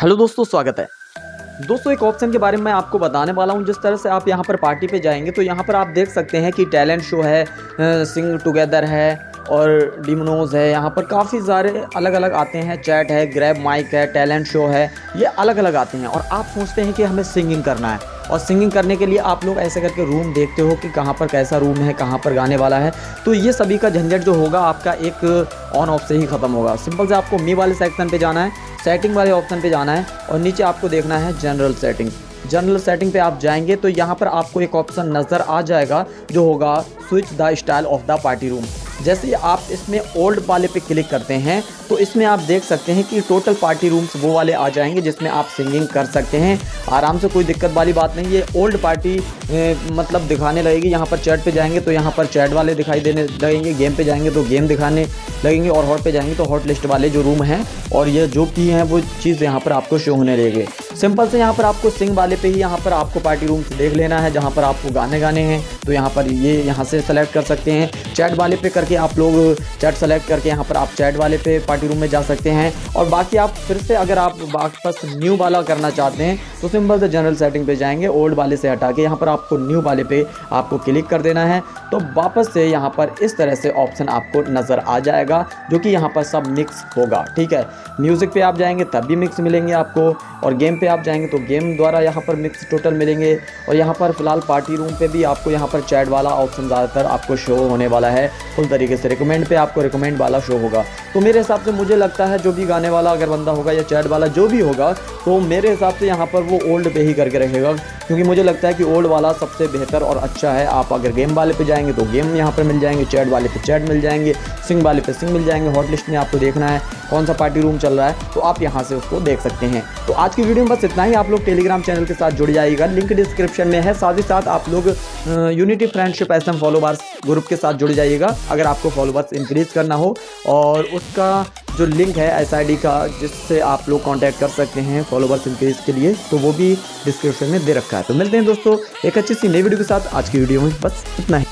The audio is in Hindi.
हेलो दोस्तों, स्वागत है। दोस्तों, एक ऑप्शन के बारे में मैं आपको बताने वाला हूँ। जिस तरह से आप यहाँ पर पार्टी पे जाएँगे तो यहाँ पर आप देख सकते हैं कि टैलेंट शो है सिंग टुगेदर है और डिमनोज है। यहाँ पर काफ़ी सारे अलग अलग आते हैं। चैट है ग्रैब माइक है टैलेंट शो है, ये अलग अलग आते हैं और आप सोचते हैं कि हमें सिंगिंग करना है। और सिंगिंग करने के लिए आप लोग ऐसे करके रूम देखते हो कि कहाँ पर कैसा रूम है, कहाँ पर गाने वाला है। तो ये सभी का झंझट जो होगा, आपका एक ऑन ऑफ़ से ही ख़त्म होगा। सिंपल से आपको मी वाले सेक्शन पर जाना है सेटिंग वाले ऑप्शन पे जाना है और नीचे आपको देखना है जनरल सेटिंग जनरल सेटिंग पे आप जाएँगे तो यहाँ पर आपको एक ऑप्शन नज़र आ जाएगा, जो होगा switch the style of the party room जैसे आप इसमें ओल्ड वाले पे क्लिक करते हैं तो इसमें आप देख सकते हैं कि टोटल पार्टी रूम्स वो वाले आ जाएँगे जिसमें आप सिंगिंग कर सकते हैं। आराम से कोई दिक्कत वाली बात नहीं, ये ओल्ड पार्टी मतलब दिखाने लगेगी। यहाँ पर चैट पे जाएँगे तो यहाँ पर चैट वाले दिखाई देने लगेंगे गेम पे जाएँगे तो गेम दिखाने लगेंगे और हॉट पे जाएँगे तो हॉट लिस्ट वाले जो रूम हैं और ये जो भी हैं, वो चीज़ यहाँ पर आपको शो होने लगेगी। सिंपल से यहाँ पर आपको सिंग वाले पे ही यहाँ पर आपको पार्टी रूम देख लेना है, जहाँ पर आपको गाने गाने हैं। तो यहाँ पर ये यहाँ से सेलेक्ट कर सकते हैं। चैट वाले पे करके आप लोग चैट सेलेक्ट करके यहाँ पर आप चैट वाले पे पार्टी रूम में जा सकते हैं। और बाकी आप फिर से अगर आप वापस न्यू वाला करना चाहते हैं तो सिंपल से जनरल सेटिंग पे जाएँगे ओल्ड वाले से हटा के यहाँ पर आपको न्यू वाले पे आपको क्लिक कर देना है। तो वापस से यहाँ पर इस तरह से ऑप्शन आपको नज़र आ जाएगा, जो कि यहाँ पर सब मिक्स होगा, ठीक है? म्यूज़िक पे आप जाएँगे, तब भी मिक्स मिलेंगे आपको। और गेम पे आप जाएँगे तो गेम द्वारा यहाँ पर मिक्स टोटल मिलेंगे। और यहाँ पर फ़िलहाल पार्टी रूम पे भी आपको यहाँ पर चैट वाला ऑप्शन ज़्यादातर आपको शो होने वाला है। फुल तरीके से रिकमेंड पे आपको रिकमेंड वाला शो होगा। तो मेरे हिसाब से मुझे लगता है जो भी गाने वाला अगर बंदा होगा या चैट वाला जो भी होगा तो मेरे हिसाब से यहाँ पर वो ओल्ड पे ही करके रखेगा क्योंकि मुझे लगता है कि ओल्ड वाला सबसे बेहतर और अच्छा है। आप अगर गेम वाले पे जाएँगे तो गेम यहाँ पर मिल जाएँगे, चैट वाले पे चैट मिल जाएँगे, सिंग वाले पे सिंग मिल जाएँगे। हॉट लिस्ट में आपको देखना है कौन सा पार्टी रूम चल रहा है तो आप यहाँ से उसको देख सकते हैं। तो आज की वीडियो में बस इतना ही। आप लोग टेलीग्राम चैनल के साथ जुड़ जाइएगा। लिंक डिस्क्रिप्शन में है। साथ ही साथ आप लोग unity friendship S M group के साथ जुड़ जाइएगा। अगर आपको फॉलोवर्स इंक्रीज करना हो और उसका जो लिंक है एस का, जिससे आप लोग कॉन्टैक्ट कर सकते हैं फॉलोवर्स इंक्रीज के लिए तो वो भी डिस्क्रिप्शन में दे रखा है। तो मिलते हैं दोस्तों, एक अच्छी सी नई वीडियो के साथ। आज की वीडियो में बस इतना ही।